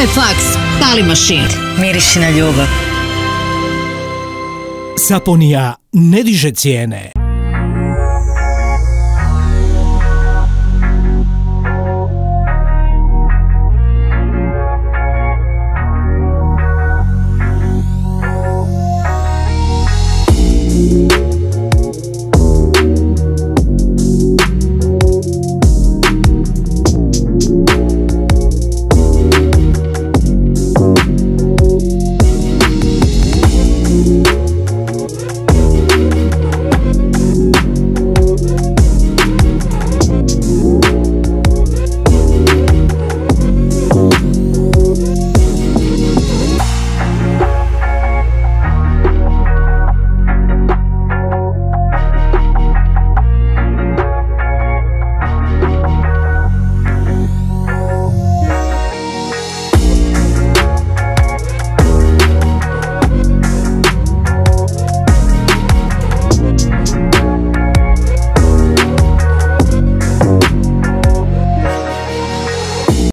Ovaj faks, pali mašin. Miriši na ljubav. Saponija ne diže cijene.